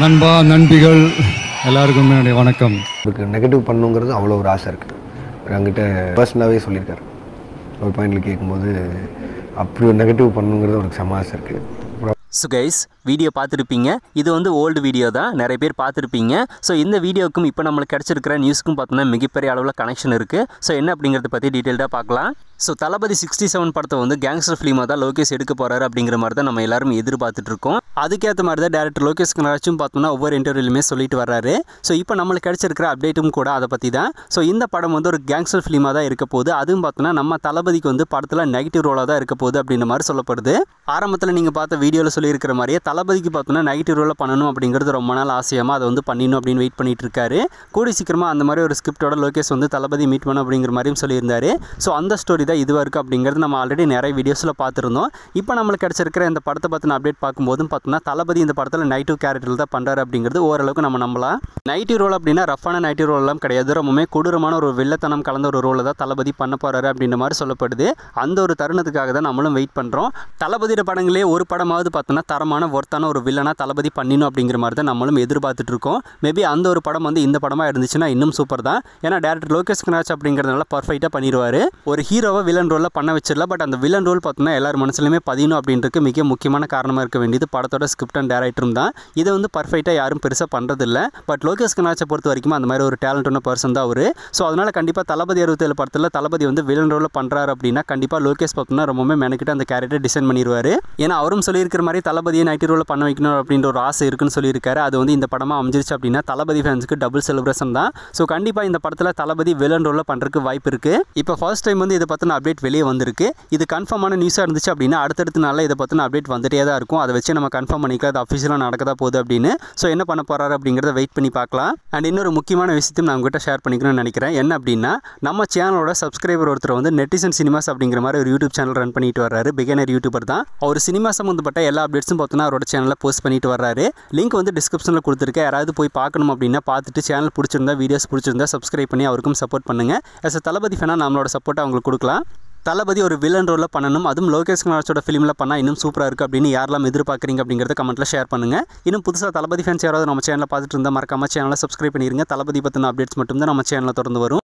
நண்பா நண்பிகள் எல்லாருக்கும் என்னுடைய வணக்கம். அவருக்கு நெகட்டிவ் பண்ணுங்கிறது அவ்வளோ ஒரு ஆசை இருக்குது என்கிட்ட பர்சனலாகவே சொல்லியிருக்காரு. ஒரு பாயிண்டில் கேட்கும்போது அப்படி ஒரு நெகட்டிவ் பண்ணுங்கிறது அவருக்கு செம ஆசை இருக்குது ஸோ கைஸ் வீடியோ பார்த்துருப்பீங்க. இது வந்து ஓல்டு வீடியோ தான். நிறைய பேர் பார்த்துருப்பீங்க. ஸோ இந்த வீடியோக்கும் இப்போ நம்மளுக்கு கிடச்சிருக்கிற நியூஸ்க்கும் பார்த்தோன்னா மிகப்பெரிய அளவில் கனெக்ஷன் இருக்குது ஸோ என்ன அப்படிங்கிறத பற்றி டீட்டெயில்டாக பார்க்கலாம். ஸோ தளபதி சிக்ஸ்டி செவன் படத்தை வந்து கேங்ஸ்டர் ஃபிலிமாக தான் லோகேஷ் எடுக்க போகிறாரு அப்படிங்கிற மாதிரி தான் நம்ம எல்லாரும் எதிர்பார்த்துட்டு இருக்கோம். அதுக்கேற்ற மாதிரி தான் டேரக்டர் லோகேஷ் கனராச்சும் பார்த்தோம்னா ஒவ்வொரு இன்டர்வியூலுமே சொல்லிட்டு வர்றாரு. ஸோ இப்போ நம்மளுக்கு கிடச்சிருக்கிற அப்டேட்டும் கூட அதை பற்றி தான். ஸோ இந்த படம் வந்து ஒரு கேங்ஸ்டர் ஃபிலிமாக தான் இருக்க போகுது. அதுவும் பார்த்தோன்னா நம்ம தளபதிக்கு வந்து படத்தில் நெகட்டிவ் ரோலாக தான் இருக்க போகுது அப்படின்ற மாதிரி சொல்லப்படுது. ஆரம்பத்தில் நீங்கள் பார்த்த வீடியோவில் சொல்லியிருக்கிற மாதிரியே தளபதிக்கு பார்த்தோன்னா நெகட்டிவ் ரோலில் பண்ணணும் அப்படிங்கிறது ரொம்ப நாள் ஆசையமாக அதை வந்து பண்ணிடணும் அப்படின்னு வெயிட் பண்ணிட்டு இருக்காரு கூடி சீக்கிரமாக அந்த மாதிரி ஒரு ஸ்கிரிப்டோட லோகேஷ் வந்து தளபதி மீட் பண்ண அப்படிங்கிற மாதிரியும் சொல்லியிருந்தார். ஸோ அந்த ஸ்டோரி தான் இதுவாக இருக்குது அப்படிங்கிறது நம்ம ஆல்ரெடி நிறைய வீடியோஸில் பார்த்துருந்தோம். இப்போ நம்மளுக்கு கிடச்சிருக்கிற இந்த படத்தை பற்றின அப்டேட் பார்க்கும்போதும் பார்த்தோன்னா தளபதி இந்த படத்தில் நைட்டு கேரக்டரில் தான் பண்ணுறாரு அப்படிங்கிறது ஓரளவுக்கு நம்ம நம்பலாம். நைட்டு ரோல் அப்படின்னா ரஃபான நைட்டு ரோல்லாம் கிடையாது. ரொம்பவுமே கொடூரமான ஒரு வில்லத்தனம் கலந்த ஒரு ரோலை தான் தளபதி பண்ண போகிறாரு அப்படின்ற மாதிரி சொல்லப்படுது. அந்த ஒரு தருணத்துக்காக தான் நம்மளும் வெயிட் பண்ணுறோம் தளபதியோட படங்களே ஒரு படமாவது பார்த்தோன்னா தரமான ஒர்த்தான ஒரு வில்லனாக தளபதி பண்ணிடணும் அப்படிங்கிற மாதிரி தான் நம்மளும் எதிர்பார்த்துட்டு இருக்கோம். மேபி அந்த ஒரு படம் வந்து இந்த படமாக இருந்துச்சுன்னா இன்னும் சூப்பர் தான். ஏன்னா டேரக்டர் லோகேஷ் கனாச் அப்படிங்கிறதுனால பர்ஃபெக்டாக பண்ணிடுவார் ஒரு ஹீரோவை வில்லன் ரோலில் பண்ண வச்சிடல பட் அந்த வில்லன் ரோல் பார்த்தோன்னா எல்லார் மனசுலையுமே பதியணும் அப்படின்றதுக்கு மிக முக்கியமான காரணமாக இருக்க வேண்டியது. படத்தோட ஸ்கிரிப்ட் அண்ட் டேரக்டரும் தான். இதை வந்து பர்ஃபெக்டாக யாரும் பெருசாக பண்ணுறதில்ல பட் லோகேஷ் கனாச்சை பொறுத்த வரைக்கும் அந்த மாதிரி ஒரு டேலண்டான பர்சன் தான் அவர். ஸோ அதனால் கண்டிப்பாக தளபதி அறுபத்தேழு படத்தில் தளபதி வந்து வில்லன் ரோலில் பண்ணுறாரு அப்படின்னா கண்டிப்பாக லோகேஷ் பார்த்தோம்னா ரொம்பவே மெனக்கிட்டு அந்த கேரக்டர் டிசைன் பண்ணிடுவார் ஏன்னா அவரும் சொல்லியிருக்கிற மாதிரி தளபதியை நைட்டி ரோலில் பண்ண வைக்கணும் அப்படின்ற ஒரு ஆசை இருக்குன்னு சொல்லியிருக்காரு. அது வந்து இந்த படமாக அமைஞ்சிருச்சு அப்படின்னா தளபதி ஃபேன்ஸுக்கு டபுள் செலிப்ரேஷன் தான். ஸோ கண்டிப்பாக இந்த படத்தில் தளபதி வில்லன் ரோலில் பண்ணுறதுக்கு வாய்ப்பு இருக்குது இப்போ ஃபர்ஸ்ட் டைம் வந்து இதை பற்றின அப்டேட் வெளியே வந்திருக்கு. இது கன்ஃபார்மான நியூஸாக இருந்துச்சு அப்படின்னா அடுத்தடுத்த நாளில் இதை பற்றின அப்டேட் வந்துட்டே தான் இருக்கும். அதை வச்சு நம்ம கன்ஃபார்ம் பண்ணிக்கலாம். அது அஃபிஷியலாக நடக்கதா போகுது அப்படின்னு. ஸோ என்ன பண்ண போகிறாரு அப்படிங்கிறத வெயிட் பண்ணி பார்க்கலாம். அண்ட் இன்னொரு முக்கியமான விஷயத்தையும் நான் உங்ககிட்ட ஷேர் பண்ணிக்கணும்னு நினைக்கிறேன். என்ன அப்படின்னா நம்ம சேனலோட சப்ஸ்கிரைபர் ஒருத்தர் வந்து நெட்டிசன் சினிமாஸ் அப்படிங்கிற மாதிரி ஒரு யூடியூப் சேனல் ரன் பண்ணிட்டு வர்றாரு. பிகினர் யூடியூபர் தான். அவர் சினிமா சம்மந்தப்பட்ட எல்லா அப்டேட்ஸும் பார்த்தோன்னா அவரோட சேனலில் போஸ்ட் பண்ணிட்டு வர்றாரு. லிங்க் வந்து டிஸ்கிரிப்ஷனில் கொடுத்துருக்கேன். யாராவது போய் பார்க்கணும் அப்படின்னா பார்த்துட்டு சேனல் பிடிச்சிருந்தா வீடியோஸ் பிடிச்சிருந்தா சப்ஸ்கிரைப் பண்ணி அவருக்கும் சப்போர்ட் பண்ணுங்கள் எஸ் தளபதி ஃபேனாக நம்மளோட சப்போர்ட்டை அவங்களுக்கு கொடுக்கலாம். தளபதி ஒரு வில்லன் ரோலில் பண்ணணும். அதுவும் லோகேஷ் கனாச்சோட ஃபிலிமில் பண்ணால் இன்னும் சூப்பராக இருக்குது அப்படின்னு யாரெல்லாம் எதிர்பார்க்குறீங்க அப்படிங்கிறத கமெண்ட்டில் ஷேர் பண்ணுங்கள் இன்னும் புதுசாக தளபதி ஃபேன்ஸ் யாராவது நம்ம சேனலில் பார்த்துட்டு இருந்தால் மறக்காம சேனலை சப்ஸ்கிரைப் பண்ணிடுங்க தளபதி பற்றின அப்டேட்ஸ் மட்டும் தான் நம்ம சேனலில் தொடர்ந்து வரும்.